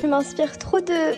Je m'inspire trop de...